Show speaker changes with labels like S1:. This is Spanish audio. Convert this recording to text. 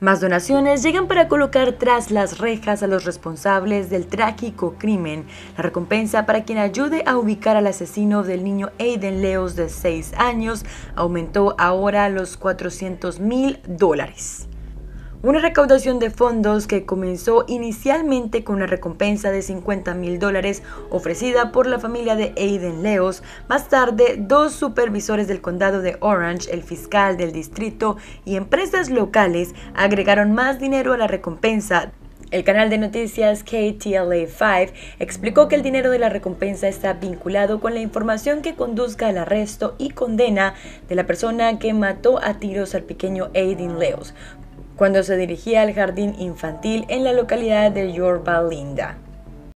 S1: Más donaciones llegan para colocar tras las rejas a los responsables del trágico crimen. La recompensa para quien ayude a ubicar al asesino del niño Aiden Leos de 6 años aumentó ahora a los 400 mil dólares. Una recaudación de fondos que comenzó inicialmente con una recompensa de 50 mil dólares ofrecida por la familia de Aiden Leos. Más tarde, dos supervisores del condado de Orange, el fiscal del distrito y empresas locales agregaron más dinero a la recompensa. El canal de noticias KTLA5 explicó que el dinero de la recompensa está vinculado con la información que conduzca al arresto y condena de la persona que mató a tiros al pequeño Aiden Leos cuando se dirigía al jardín infantil en la localidad de Yorba Linda.